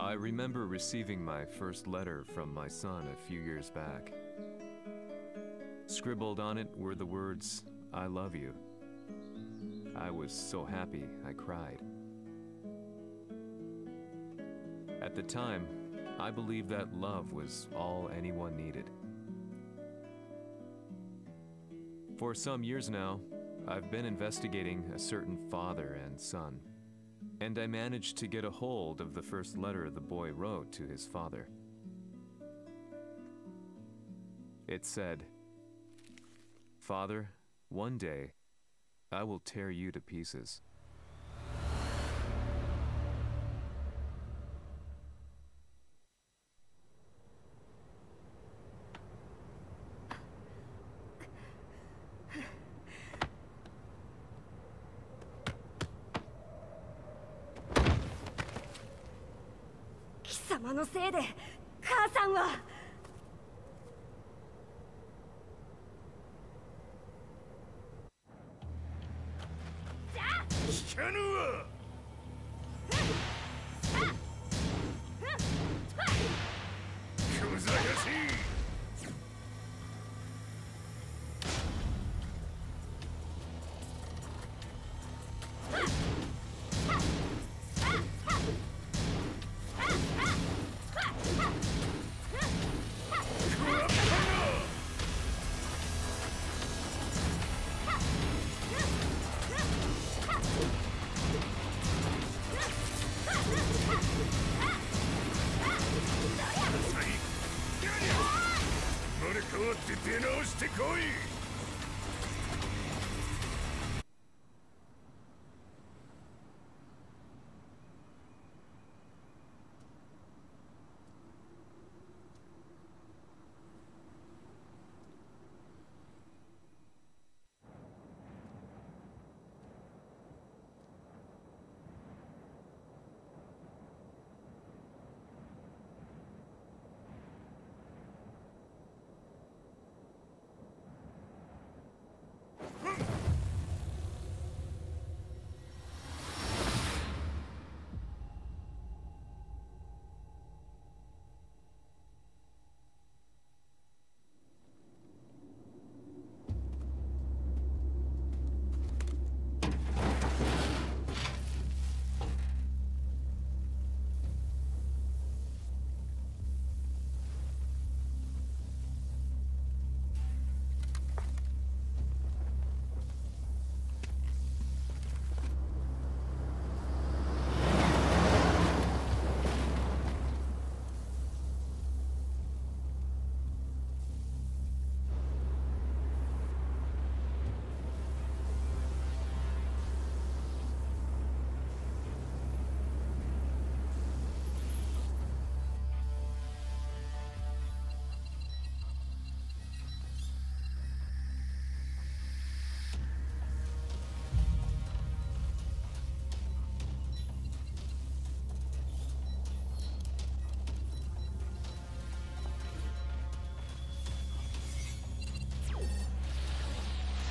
I remember receiving my first letter from my son a few years back. Scribbled on it were the words, I love you. I was so happy I cried. At the time, I believed that love was all anyone needed. For some years now, I've been investigating a certain father and son, and I managed to get a hold of the first letter the boy wrote to his father. It said, Father, one day I will tear you to pieces. のせいで母さんは。で変わって出直してこい。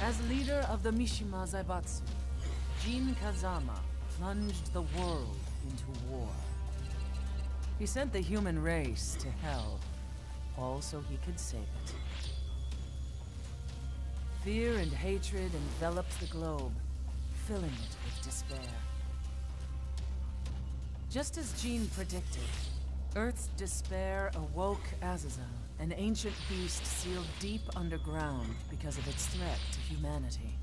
As leader of the Mishima Zaibatsu, Jin Kazama plunged the world into war. He sent the human race to hell, all so he could save it. Fear and hatred enveloped the globe, filling it with despair. Just as Jin predicted, Earth's despair awoke Azazel an ancient beast sealed deep underground because of its threat to humanity.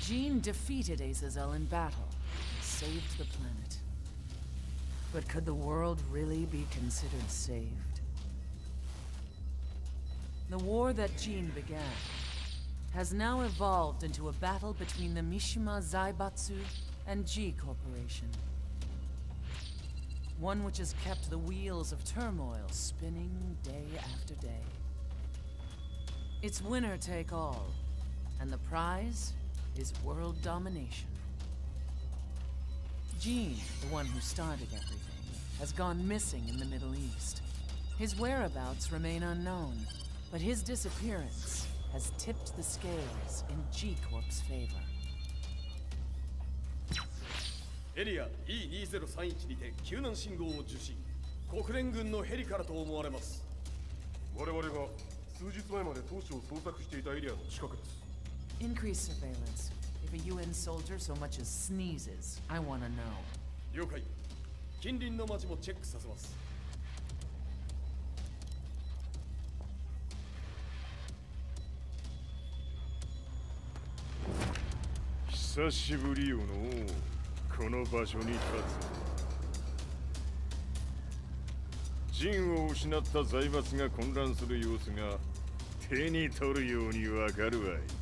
Jin defeated Azazel in battle and saved the planet. But could the world really be considered saved? The war that Jin began has now evolved into a battle between the Mishima Zaibatsu and G Corporation. One which has kept the wheels of turmoil spinning day after day. It's winner take all, and the prize is world domination. Jin, the one who started everything, has gone missing in the Middle East. His whereabouts remain unknown, but his disappearance has tipped the scales in G-Corp's favor. エリア E2031 にて救難信号を受信。国連軍のヘリからと思われます。我々が数日前まで当初を捜索していたエリアの近くです。Increase surveillance. If a UN soldier so much as sneezes, I want to know. 了解。近隣の町もチェックさせます。久しぶりよのこの場所に立つ。陣を失った財閥が混乱する様子が手に取るようにわかるわい。